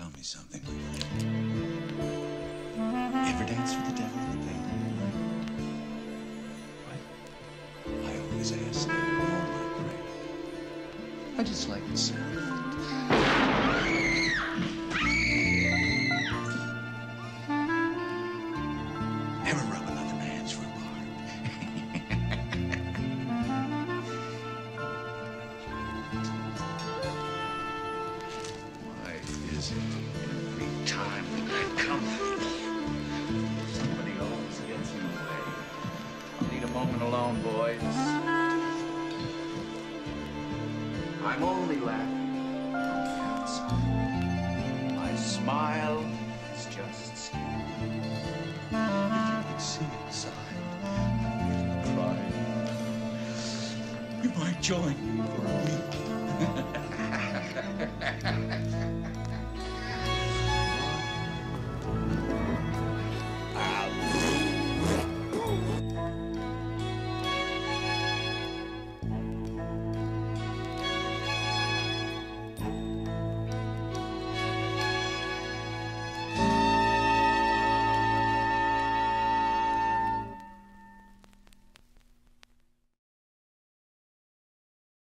Tell me something, ever dance with the devil in the pale moonlight? I always ask that in all my prayer. I just like the sound of it. Never rub is every time that I come here, somebody always gets in the way? I Need a moment alone, boys. I'm only laughing outside. My smile is just skin. If you could see inside, I wouldn't cry. You might join me for a week.